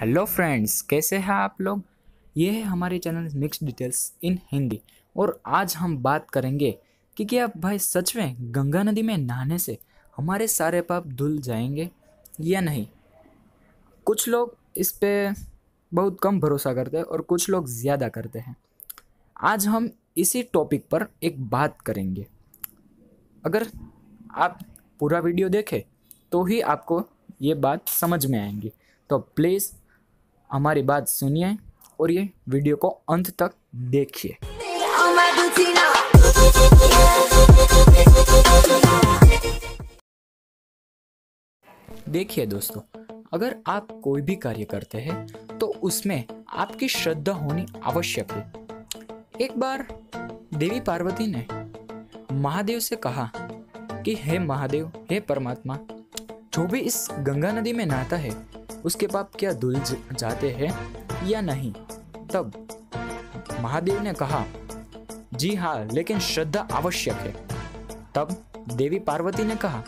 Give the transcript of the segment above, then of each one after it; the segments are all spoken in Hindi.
हेलो फ्रेंड्स, कैसे हैं आप लोग? ये है हमारे channel mix details in Hindi और आज हम बात करेंगे कि क्या भाई सच में गंगा नदी में नहाने से हमारे सारे पाप धुल जाएँगे या नहीं? कुछ लोग इस पर बहुत कम भरोसा करते हैं और कुछ लोग ज़्यादा करते हैं। आज हम इसी टॉपिक पर एक बात करेंगे। अगर आप पूरा वीडियो देखें तो ही आपको ये बात समझ में आएँगी। तो प्लीज़ हमारी बात सुनिए और ये वीडियो को अंत तक देखिए. देखिए दोस्तों, अगर आप कोई भी कार्य करते हैं तो उसमें आपकी श्रद्धा होनी आवश्यक है एक बार देवी पार्वती ने महादेव से कहा कि, हे महादेव, हे परमात्मा, जो भी इस गंगा नदी में नहाता है उसके पाप क्या धुल जाते हैं या नहीं? तब महादेव ने कहा, जी हाँ लेकिन श्रद्धा आवश्यक है। तब देवी पार्वती ने कहा,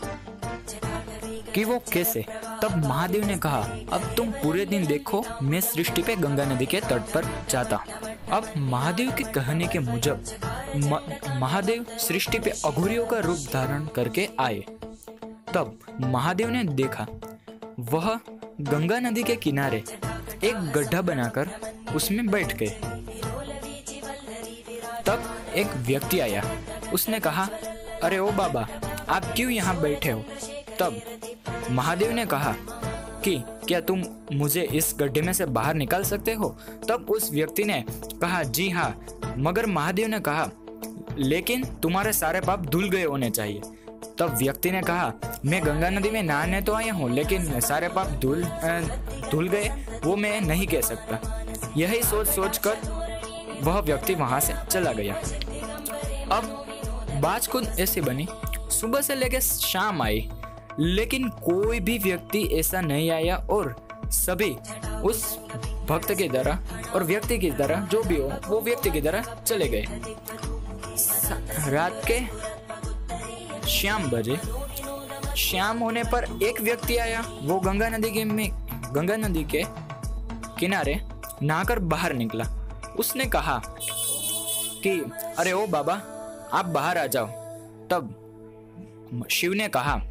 कि वो कैसे? तब महादेव ने कहा, अब तुम पूरे दिन देखो, मैं सृष्टि पे गंगा नदी के तट पर जाता अब महादेव के कहने के मुजब महादेव सृष्टि पे अघोरियों का रूप धारण करके आए। तब महादेव ने देखा, वह गंगा नदी के किनारे एक गड्ढा बनाकर उसमें बैठ गए। तब एक व्यक्ति आया। उसने कहा, अरे ओ बाबा, आप क्यों यहाँ बैठे हो? तब महादेव ने कहा कि, क्या तुम मुझे इस गड्ढे में से बाहर निकाल सकते हो? तब उस व्यक्ति ने कहा, जी हाँ। मगर महादेव ने कहा, लेकिन तुम्हारे सारे पाप धुल गए होने चाहिए। तब व्यक्ति ने कहा, मैं गंगा नदी में नहाने तो आया हूँ, लेकिन सारे पाप धुल धुल गए, वो मैं नहीं कह सकता। यही सोच सोच कर वह व्यक्ति वहाँ से चला गया। अब बात खुद ऐसी बनी। सुबह से लेकर शाम आई, लेकिन कोई भी व्यक्ति ऐसा नहीं आया और सभी उस भक्त की तरह और व्यक्ति की तरह, जो भी हो, वो व्यक्ति की तरह चले गए। रात के शाम बजे। श्याम होने पर एक व्यक्ति आया, वो गंगा नदी के में, गंगा नदी के किनारे नहाकर बाहर निकला। उसने कहा कि, अरे ओ बाबा, आप बाहर आ जाओ। तब शिव ने कहा,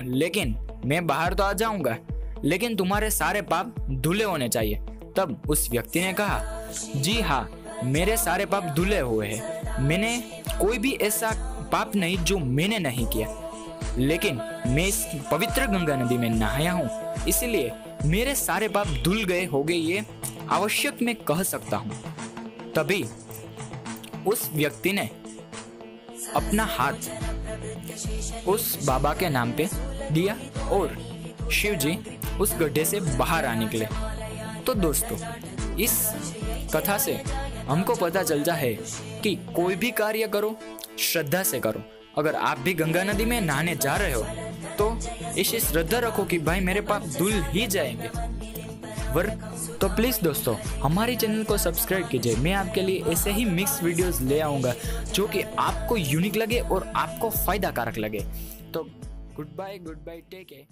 लेकिन मैं बाहर तो आ जाऊँगा, लेकिन तुम्हारे सारे पाप धुले होने चाहिए। तब उस व्यक्ति ने कहा, जी हाँ मेरे सारे पाप धुले हुए हैं। मैंने कोई भी ऐसा पाप नहीं जो मैंने नहीं किया। लेकिन मैं इस पवित्र गंगा नदी में नहाया हूँ। इसलिए मेरे सारे पाप धुल गए हो गए ये आवश्यक मैं कह सकता हूँ। तभी उस व्यक्ति ने अपना हाथ उस बाबा के नाम पे दिया और शिव जी उस गड्ढे से बाहर आ निकले। तो दोस्तों, इस कथा से हमको पता चलता है कि कोई भी कार्य करो श्रद्धा से करो। अगर आप भी गंगा नदी में नहाने जा रहे हो तो इसे श्रद्धा रखो कि भाई मेरे पाप धुल ही जाएँगे। वर तो प्लीज़ दोस्तों, हमारे चैनल को सब्सक्राइब कीजिए। मैं आपके लिए ऐसे ही मिक्स वीडियोस ले आऊँगा, जो कि आपको यूनिक लगे और आपको फ़ायदा कारक लगे। तो good bye good bye take care